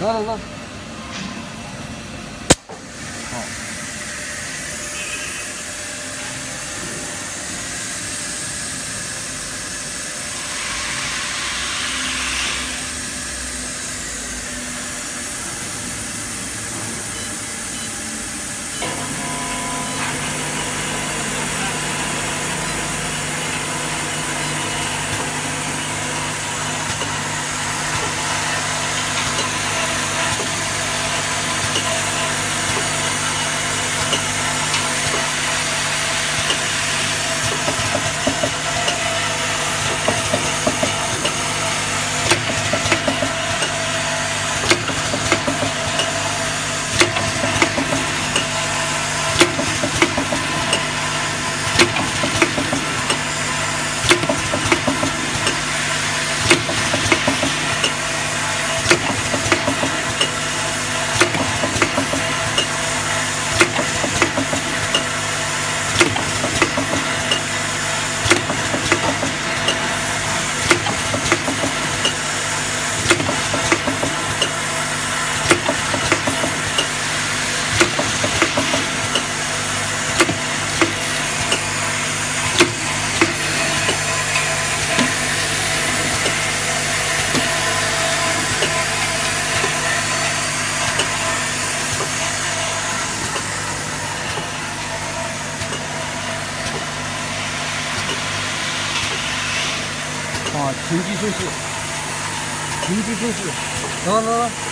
来来来，啊停机费事停机费事走走走。